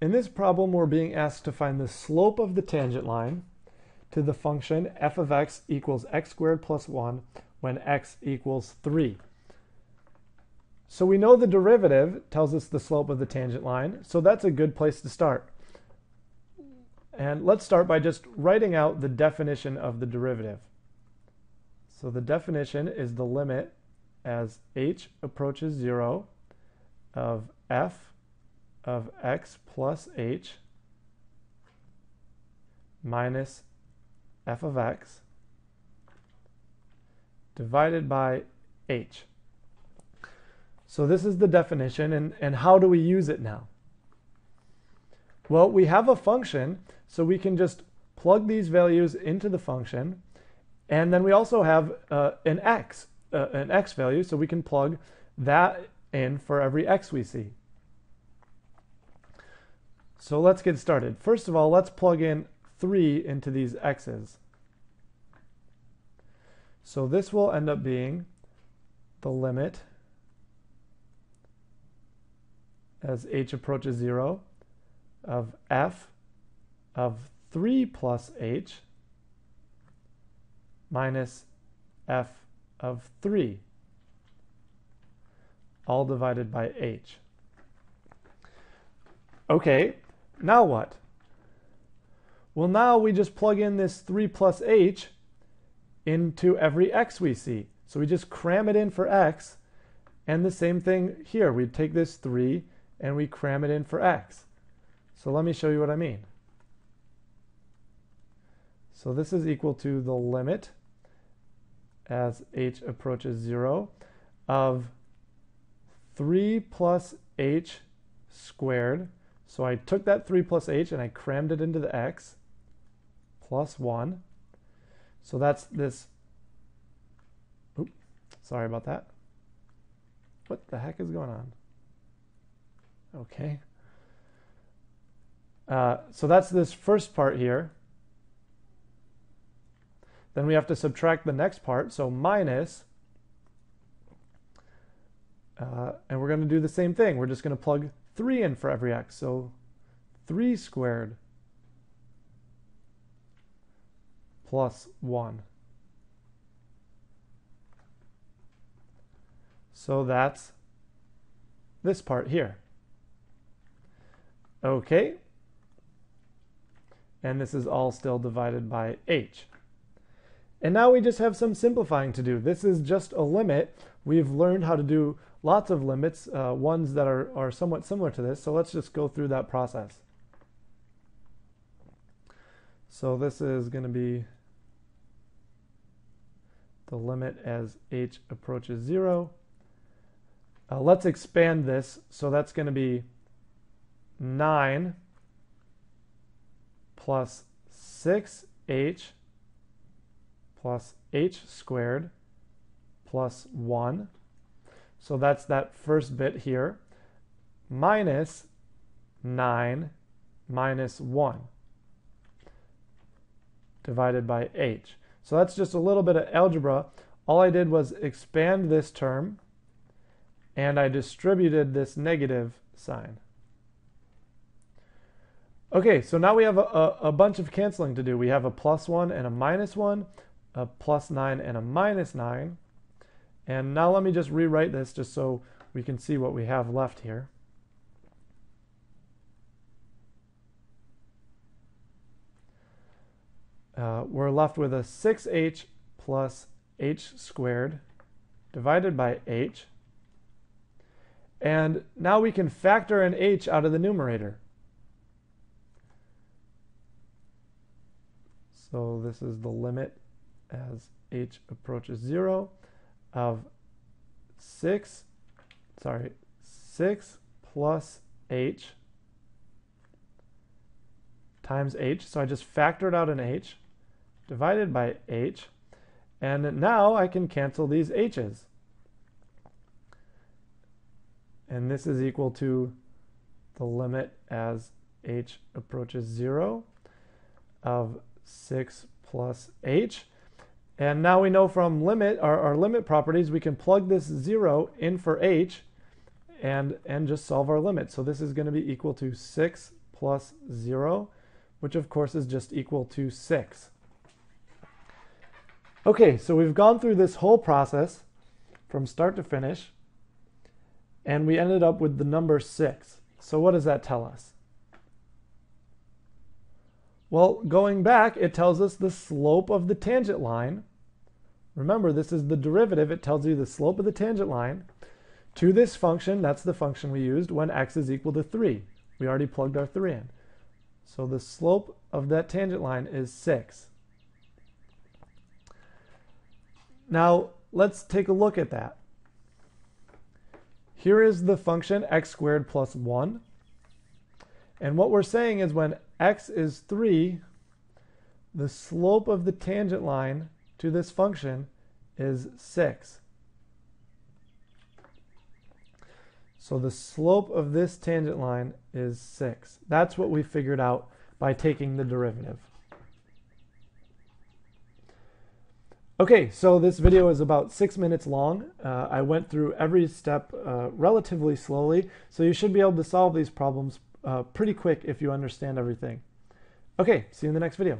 In this problem, we're being asked to find the slope of the tangent line to the function f of x equals x squared plus 1 when x equals 3. So we know the derivative tells us the slope of the tangent line, so that's a good place to start. And let's start by just writing out the definition of the derivative. So the definition is the limit as h approaches 0 of f of x plus h minus f of x divided by h. So this is the definition, and, and how do we use it now? Well, we have a function, so we can just plug these values into the function, and then we also have uh, an x, uh, an x value, so we can plug that in for every x we see. So let's get started. First of all, let's plug in 3 into these x's. So this will end up being the limit as h approaches 0 of f of 3 plus h minus f of 3 all divided by h. Okay, now what? Well, now we just plug in this 3 plus h into every x we see. So we just cram it in for x, and the same thing here. We take this 3 and we cram it in for x. So let me show you what I mean. So this is equal to the limit as h approaches 0 of 3 plus h squared so I took that 3 plus h and I crammed it into the x plus 1. So that's this. Oops, sorry about that. What the heck is going on? Okay. Uh, so that's this first part here. Then we have to subtract the next part, so minus, uh, and we're going to do the same thing. We're just going to plug 3 in for every x. So 3 squared plus 1. So that's this part here. Okay. And this is all still divided by h. And now we just have some simplifying to do. This is just a limit. We've learned how to do lots of limits, uh, ones that are, are somewhat similar to this. So let's just go through that process. So this is going to be the limit as h approaches 0. Uh, let's expand this. So that's going to be 9 plus 6h plus h squared plus 1 so that's that first bit here, minus 9 minus 1 divided by h. So that's just a little bit of algebra. All I did was expand this term, and I distributed this negative sign. Okay, so now we have a, a, a, bunch of canceling to do. We have a plus 1 and a minus 1, a plus 9 and a minus 9. And now let me just rewrite this just so we can see what we have left here. Uh, we're left with a 6h plus h squared divided by h. And now we can factor an h out of the numerator. So this is the limit as h approaches 0 of 6, sorry, 6 plus h times h. So I just factored out an h divided by h. And now I can cancel these h's. And this is equal to the limit as h approaches 0 of 6 plus h. And now we know from limit our, our limit properties, we can plug this 0 in for h and, and just solve our limit. So this is going to be equal to 6 plus 0, which of course is just equal to 6. Okay, so we've gone through this whole process from start to finish, and we ended up with the number 6. So what does that tell us? Well, going back, it tells us the slope of the tangent line. Remember, this is the derivative. It tells you the slope of the tangent line to this function, that's the function we used, when x is equal to 3. We already plugged our 3 in. So the slope of that tangent line is 6. Now, let's take a look at that. Here is the function x squared plus 1. And what we're saying is when x is 3, the slope of the tangent line to this function is 6. So the slope of this tangent line is 6. That's what we figured out by taking the derivative. Okay, so this video is about six minutes long. Uh, I went through every step uh, relatively slowly, so you should be able to solve these problems uh, pretty quick if you understand everything. Okay, see you in the next video.